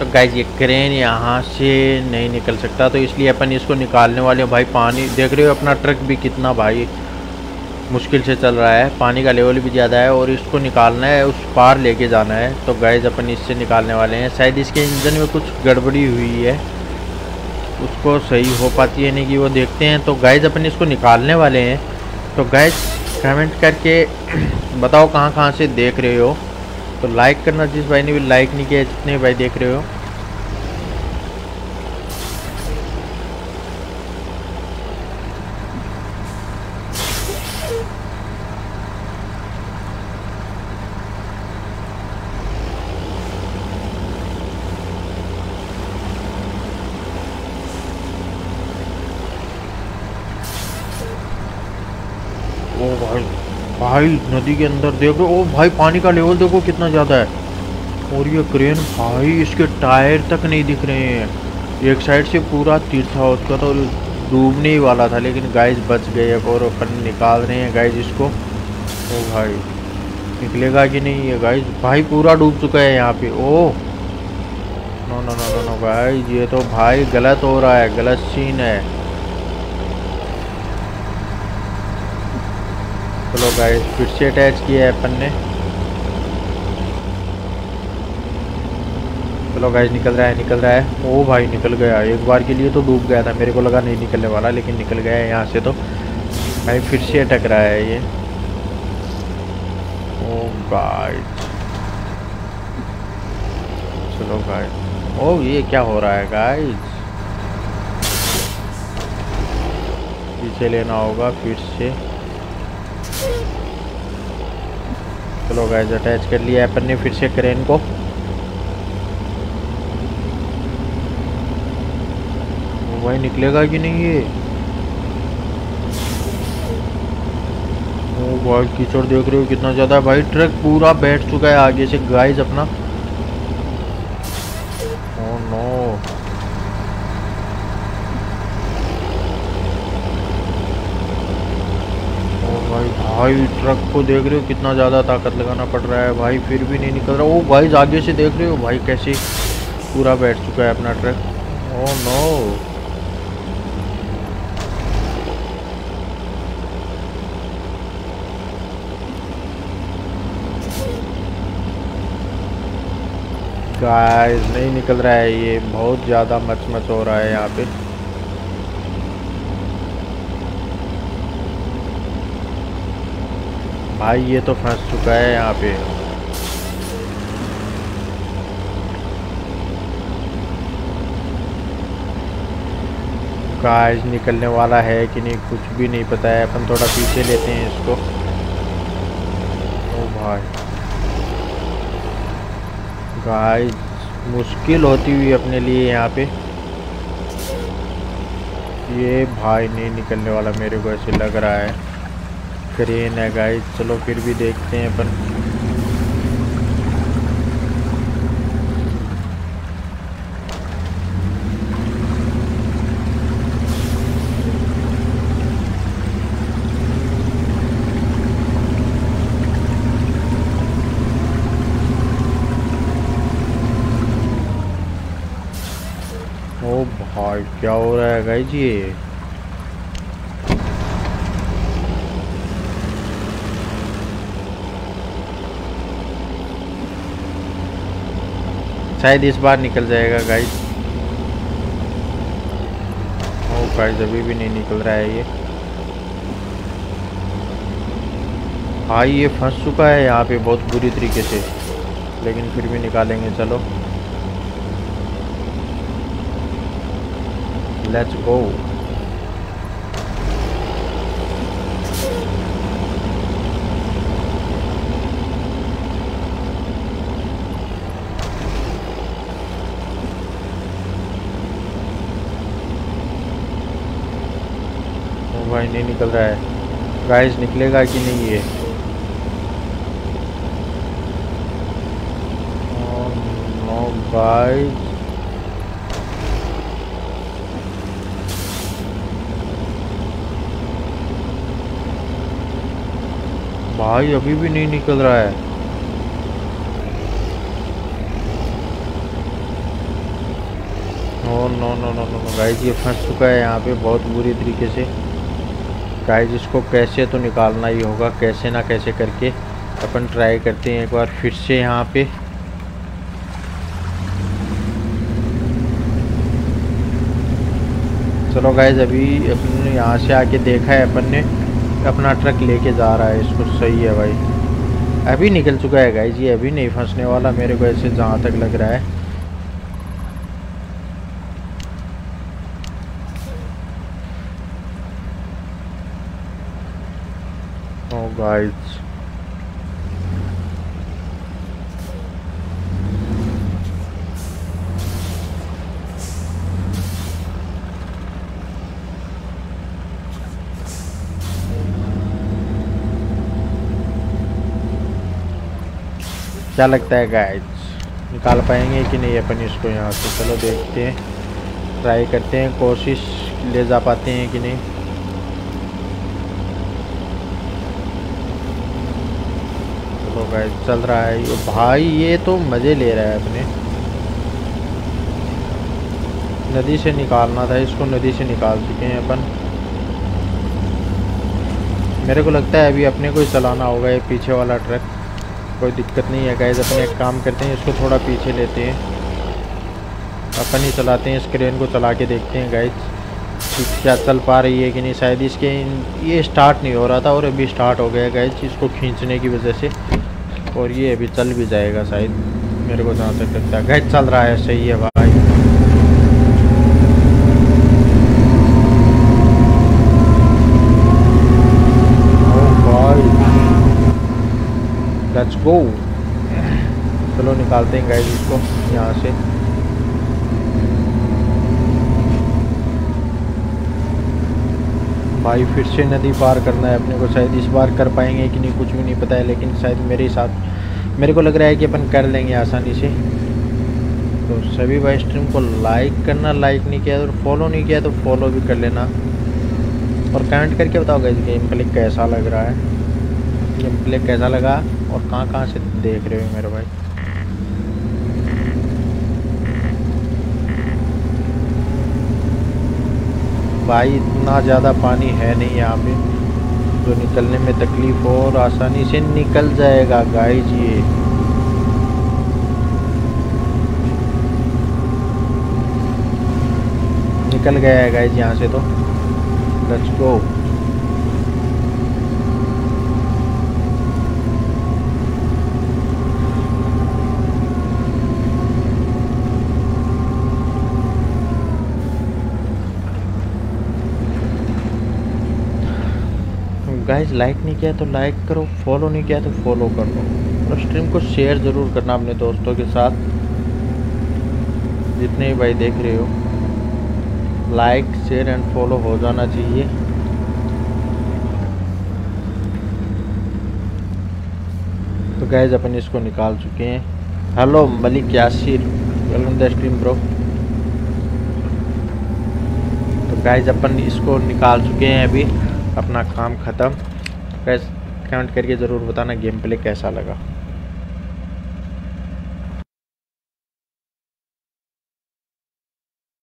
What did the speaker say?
तो गाइज़ ये क्रेन यहाँ से नहीं निकल सकता तो इसलिए अपन इसको निकालने वाले भाई, पानी, देख रहे हो अपना ट्रक भी कितना भाई मुश्किल से चल रहा है। पानी का लेवल भी ज़्यादा है और इसको निकालना है, उस पार लेके जाना है। तो गाइज़ अपन इससे निकालने वाले हैं। शायद इसके इंजन में कुछ गड़बड़ी हुई है। उसको सही हो पाती है नहीं कि वो देखते हैं। तो गाइज़ अपन इसको निकालने वाले हैं। तो गाइज़ कमेंट करके बताओ कहाँ कहाँ से देख रहे हो। तो लाइक करना जिस भाई ने भी लाइक नहीं किया, जितने भाई देख रहे हो ओ भाई भाई, नदी के अंदर देखो। ओ भाई, पानी का लेवल देखो कितना ज़्यादा है। और ये क्रेन भाई, इसके टायर तक नहीं दिख रहे हैं। एक साइड से पूरा तीर था उसका तो डूबने ही वाला था, लेकिन गाइस बच गए और अपन निकाल रहे हैं गाइस इसको। ओ भाई, निकलेगा कि नहीं ये गाइस भाई, पूरा डूब चुका है यहाँ पे। ओ no no no no no भाई ये तो भाई गलत हो रहा है, गलत सीन है। चलो गाइस फिर से अटैच किया है अपन ने। चलो गाइस निकल रहा है, निकल रहा है। ओ भाई, निकल गया। एक बार के लिए तो डूब गया था। मेरे को लगा नहीं निकलने वाला, लेकिन निकल गया है यहाँ से तो। भाई, फिर से अटक रहा है ये। ओ गाइस चलो गाइस ओ, ये क्या हो रहा है गाइस पीछे लेना होगा, फिर से। चलो गैस अटैच कर लिया अपन ने फिर से क्रेन को भाई निकलेगा कि नहीं ये? ओ भाई कीचड़ देख रहे हो कितना ज़्यादा? भाई ट्रक पूरा बैठ चुका है आगे से गाइस अपना ओ नो भाई ट्रक को देख रहे हो? कितना ज़्यादा ताकत लगाना पड़ रहा है। भाई, फिर भी नहीं निकल रहा। वो भाई आगे से देख रहे हो? भाई, कैसे पूरा बैठ चुका है अपना ट्रक ओ नो गाइस नहीं निकल रहा है ये। बहुत ज़्यादा मच मच हो रहा है यहाँ पे। भाई, ये तो फंस चुका है यहाँ पे। गाइस निकलने वाला है कि नहीं, कुछ भी नहीं पता है। अपन थोड़ा पीछे लेते हैं इसको। ओ भाई गाइस मुश्किल होती हुई अपने लिए यहाँ पे। ये भाई नहीं निकलने वाला मेरे को ऐसे लग रहा है। क्रेन है गाइस चलो फिर भी देखते हैं अपन ओ भाई, क्या हो रहा है गाइस ये? शायद इस बार निकल जाएगा गाइस ओ गाइस अभी भी नहीं निकल रहा है ये. भाई ये फंस चुका है यहाँ पे बहुत बुरी तरीके से, लेकिन फिर भी निकालेंगे, चलो. लेट्स गो ओ भाई नहीं निकल रहा है। गाइस निकलेगा कि नहीं ये? गाइस भाई, अभी भी नहीं निकल रहा है। No no no no no guys ये फंस चुका है यहाँ पे बहुत बुरी तरीके से। गाइज़ इसको कैसे तो निकालना ही होगा, कैसे ना कैसे करके अपन ट्राई करते हैं एक बार फिर से यहाँ पे। चलो गाइज़ अभी अपन यहाँ से आके देखा है, अपन ने अपना ट्रक लेके जा रहा है, इसको सही है भाई। अभी निकल चुका है गाइज़ ये अभी नहीं फंसने वाला, मेरे को ऐसे जहाँ तक लग रहा है। Guys क्या लगता है गाइस निकाल पाएँगे कि नहीं अपन इसको यहाँ से? चलो देखते हैं। ट्राई करते हैं, कोशिश ले जा पाते हैं कि नहीं। चलो गाइस चल रहा है ये। भाई, ये तो मज़े ले रहा है अपने। नदी से निकालना था, इसको नदी से निकाल चुके हैं अपन। मेरे को लगता है अभी अपने को ही चलाना होगा ये पीछे वाला ट्रक। कोई दिक्कत नहीं है गाइज़ अपने एक काम करते हैं, इसको थोड़ा पीछे लेते हैं। अपन ही चलाते हैं इस क्रेन को चला के देखते हैं गाइज़ क्या चल पा रही है कि नहीं। शायद इसके ये स्टार्ट नहीं हो रहा था और अभी स्टार्ट हो गया गाइज़ इसको खींचने की वजह से। और ये अभी चल भी जाएगा शायद। मेरे को जहाँ तक लगता है। गैस चल रहा है, सही है भाई। लेट्स गो चलो निकालते हैं गाइस इसको यहाँ से। भाई फिर से नदी पार करना है, अपने को शायद इस बार कर पाएँगे कि नहीं, कुछ भी नहीं पता है, लेकिन शायद मेरे साथ, मेरे को लग रहा है कि अपन कर लेंगे आसानी से। तो सभी भाई स्ट्रीम को लाइक करना लाइक नहीं किया और फॉलो नहीं किया तो फॉलो भी कर लेना। और कमेंट करके बताओ गैस गेम प्ले कैसा लग रहा है? गेम प्ले कैसा लगा और कहाँ कहाँ से देख रहे हो मेरे भाई? भाई, इतना ज़्यादा पानी है नहीं यहाँ पे। जो निकलने में तकलीफ़ हो और आसानी से निकल जाएगा गाय जी निकल गया है गाय जी यहाँ से तो। लेट्स गो गाइज़ लाइक नहीं किया तो लाइक करो फॉलो नहीं किया तो फॉलो कर लो। और स्ट्रीम को शेयर ज़रूर करना अपने दोस्तों के साथ। जितने भी भाई देख रहे हो लाइक शेयर एंड फॉलो हो जाना चाहिए। तो गैज अपन इसको निकाल चुके हैं। Hello Malik Yasir welcome the stream bro तो गैज अपन इसको निकाल चुके हैं अभी। अपना काम ख़त्म। कैस कमेंट करके ज़रूर बताना गेम प्ले कैसा लगा।